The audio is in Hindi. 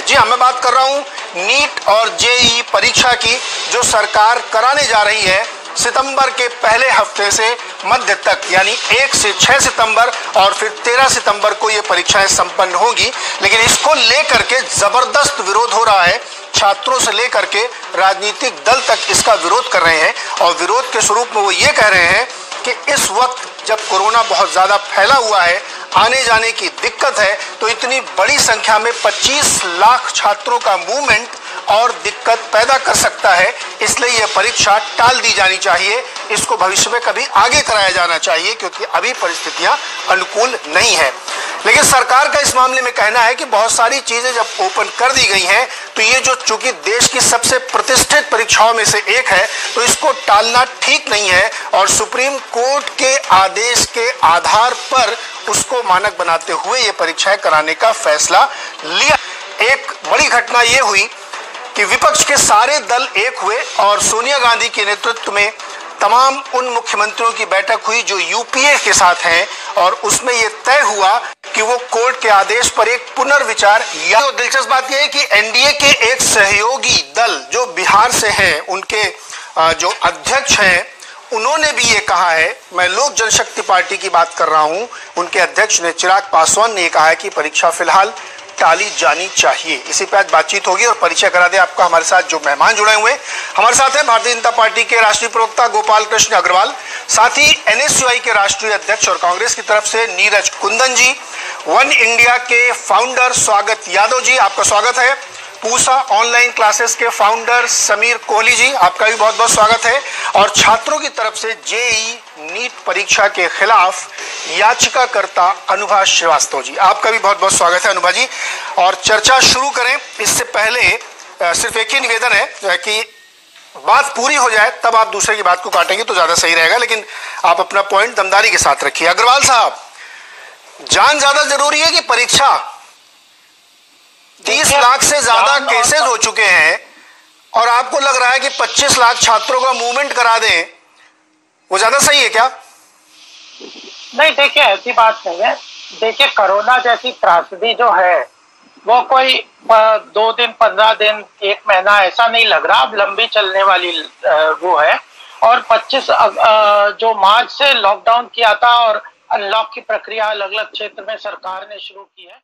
हैं। जी हाँ मैं बात कर रहा हूँ नीट और जेई परीक्षा की, जो सरकार कराने जा रही है सितंबर के पहले हफ़्ते से मध्य तक, यानी एक से छह सितंबर और फिर तेरह सितंबर को ये परीक्षाएँ संपन्न होगी। लेकिन इसको लेकर के ज़बरदस्त विरोध हो रहा है। छात्रों से लेकर के राजनीतिक दल तक इसका विरोध कर रहे हैं और विरोध के स्वरूप में वो ये कह रहे हैं कि इस वक्त जब कोरोना बहुत ज़्यादा फैला हुआ है आने जाने की दिक्कत है तो इतनी बड़ी संख्या में 25 लाख छात्रों का मूवमेंट और दिक्कत पैदा कर सकता है। इसलिए यह परीक्षा टाल दी जानी चाहिए। इसको भविष्य में कभी आगे कराया जाना चाहिए, क्योंकि अभी परिस्थितियाँ अनुकूल नहीं है। लेकिन सरकार का इस मामले में कहना है कि बहुत सारी चीज़ें जब ओपन कर दी गई हैं तो ये जो चूँकि देश की सबसे प्रतिष्ठित परीक्षाओं में से एक है तो इसको टालना ठीक नहीं है और सुप्रीम कोर्ट के आदेश के आधार पर उसको मानक बनाते हुए ये परीक्षाएँ कराने का फैसला लिया। एक बड़ी घटना ये हुई कि विपक्ष के सारे दल एक हुए और सोनिया गांधी के नेतृत्व में तमाम उन मुख्यमंत्रियों की बैठक हुई जो यूपीए के साथ हैं और उसमें यह तय हुआ कि वो कोर्ट के आदेश पर एक पुनर्विचार या तो दिलचस्प बात यह है कि एनडीए के एक सहयोगी दल जो बिहार से हैं, उनके जो अध्यक्ष हैं उन्होंने भी ये कहा है, मैं लोक जनशक्ति पार्टी की बात कर रहा हूँ, उनके अध्यक्ष ने चिराग पासवान ने कहा है कि परीक्षा फ़िलहाल टाली जानी चाहिए। इसी पर आज बातचीत होगी और परिचय करा दे आपका हमारे साथ जो मेहमान जुड़े हुए। हमारे साथ हैं भारतीय जनता पार्टी के राष्ट्रीय प्रवक्ता गोपाल कृष्ण अग्रवाल, साथ ही एनएसयूआई के राष्ट्रीय अध्यक्ष और कांग्रेस की तरफ़ से नीरज कुंदन जी, वन इंडिया के फाउंडर स्वागत यादव जी, आपका स्वागत है। पूसा ऑनलाइन क्लासेस के फाउंडर समीर कोहली जी, आपका भी बहुत बहुत स्वागत है। और छात्रों की तरफ़ से जेई नीट परीक्षा के खिलाफ याचिकाकर्ता अनुभा श्रीवास्तव जी, आपका भी बहुत बहुत स्वागत है अनुभा जी। और चर्चा शुरू करें, इससे पहले सिर्फ़ एक ही निवेदन है कि बात पूरी हो जाए, तब आप दूसरे की बात को काटेंगे तो ज़्यादा सही रहेगा, लेकिन आप अपना पॉइंट दमदारी के साथ रखिए। अग्रवाल साहब, जान ज़्यादा ज़रूरी है कि परीक्षा तीस लाख से ज़्यादा केसेस हो चुके हैं और आपको लग रहा है कि 25 लाख छात्रों का मूवमेंट करा दें। वो ज़्यादा सही है क्या? नहीं देखिए ऐसी बात नहीं है। देखिए कोरोना जैसी त्रासदी जो है वो कोई दो दिन पंद्रह दिन एक महीना ऐसा नहीं लग रहा। अब लंबी चलने वाली वो है। और 25 जो मार्च से लॉकडाउन किया था और अनलॉक की प्रक्रिया अलग अलग क्षेत्र में सरकार ने शुरू की है